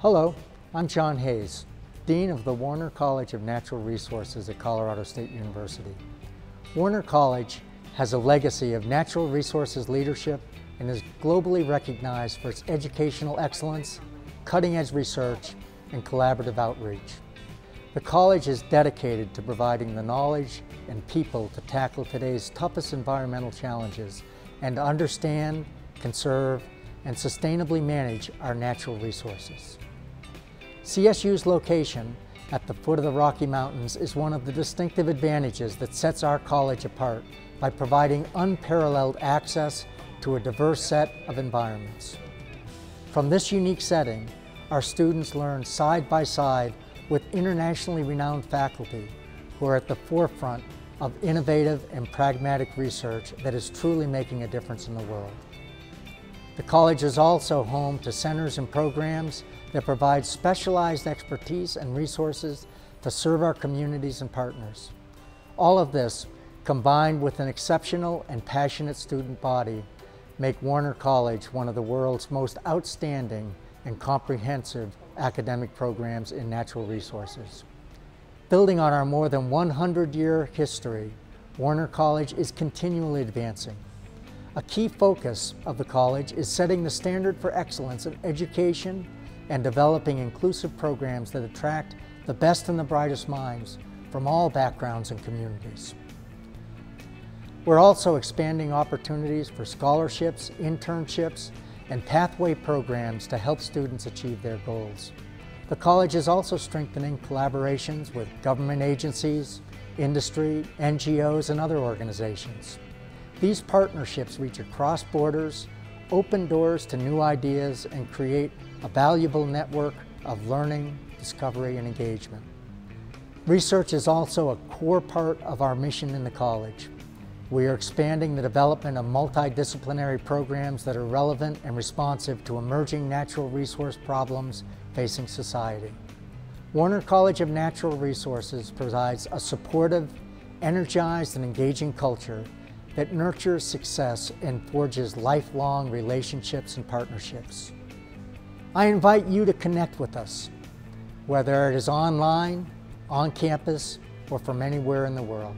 Hello, I'm John Hayes, Dean of the Warner College of Natural Resources at Colorado State University. Warner College has a legacy of natural resources leadership and is globally recognized for its educational excellence, cutting-edge research, and collaborative outreach. The college is dedicated to providing the knowledge and people to tackle today's toughest environmental challenges and to understand, conserve, and sustainably manage our natural resources. CSU's location at the foot of the Rocky Mountains is one of the distinctive advantages that sets our college apart by providing unparalleled access to a diverse set of environments. From this unique setting, our students learn side by side with internationally renowned faculty who are at the forefront of innovative and pragmatic research that is truly making a difference in the world. The college is also home to centers and programs that provide specialized expertise and resources to serve our communities and partners. All of this, combined with an exceptional and passionate student body, make Warner College one of the world's most outstanding and comprehensive academic programs in natural resources. Building on our more than 100 year history, Warner College is continually advancing. A key focus of the college is setting the standard for excellence in education and developing inclusive programs that attract the best and the brightest minds from all backgrounds and communities. We're also expanding opportunities for scholarships, internships, and pathway programs to help students achieve their goals. The college is also strengthening collaborations with government agencies, industry, NGOs, and other organizations. These partnerships reach across borders, open doors to new ideas, and create a valuable network of learning, discovery, and engagement. Research is also a core part of our mission in the college. We are expanding the development of multidisciplinary programs that are relevant and responsive to emerging natural resource problems facing society. Warner College of Natural Resources provides a supportive, energized, and engaging culture that nurtures success and forges lifelong relationships and partnerships. I invite you to connect with us, whether it is online, on campus, or from anywhere in the world.